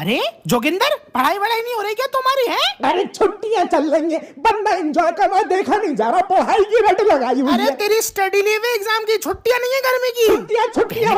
अरे जोगिंदर पढ़ाई वढ़ाई नहीं हो रही क्या तुम्हारी है? अरे छुट्टियाँ चल रही है। बंदा एंजॉय कर रहा देखा नहीं जा रहा पढ़ाई की रट लगाई हुई अरे है। तेरी स्टडी लीव एग्ज़ाम की छुट्टियाँ नहीं है गर्मी की? छुट्टियाँ छुट्टियाँ